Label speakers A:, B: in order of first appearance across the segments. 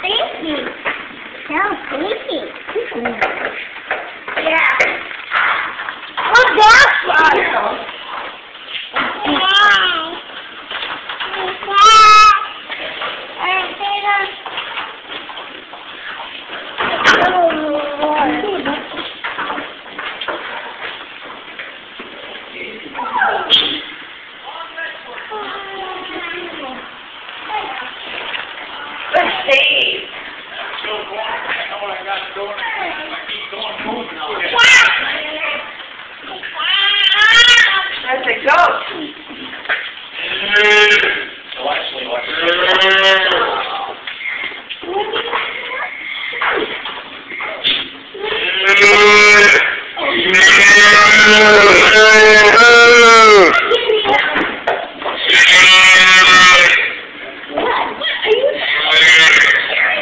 A: Thinking. I'm thinking. Yeah. What's that from?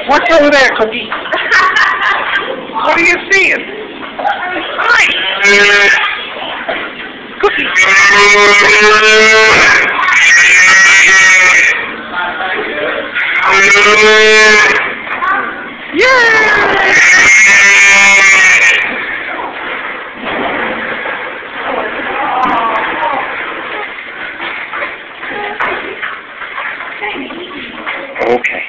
B: What's over there, Cookie? What are you seeing? Hi. Cookie. Yeah. Okay.